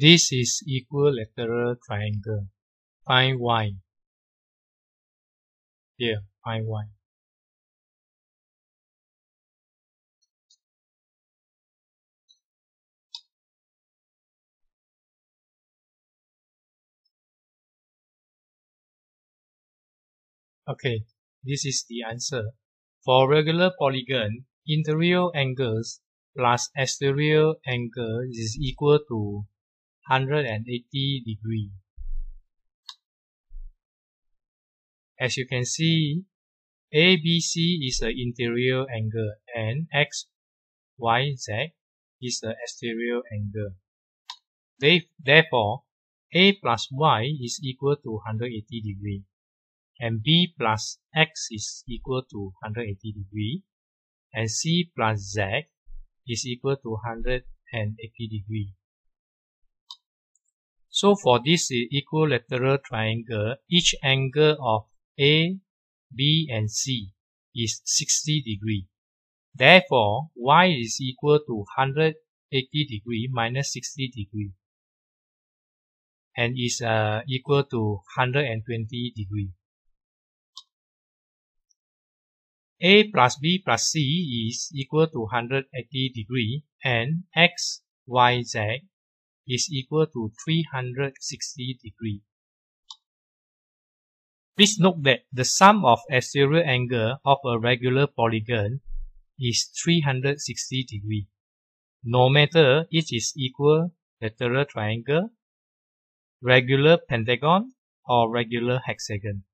This is equilateral triangle. Find y. Here, find y. Okay, this is the answer. For regular polygon, interior angles plus exterior angle is equal to 180 degree. As you can see, ABC is the interior angle and XYZ is the exterior angle. Therefore, A plus Y is equal to 180 degree and b plus x is equal to 180 degree and c plus z is equal to 180 degree. So for this equilateral triangle, each angle of A, B and C is 60 degree. Therefore, y is equal to 180 degree minus 60 degree and is uh, equal to 120 degree. a plus b plus c is equal to 180 degree and x, y, z is equal to 360 degree. Please note that the sum of exterior angle of a regular polygon is 360 degree, no matter it is equal lateral triangle, regular pentagon, or regular hexagon.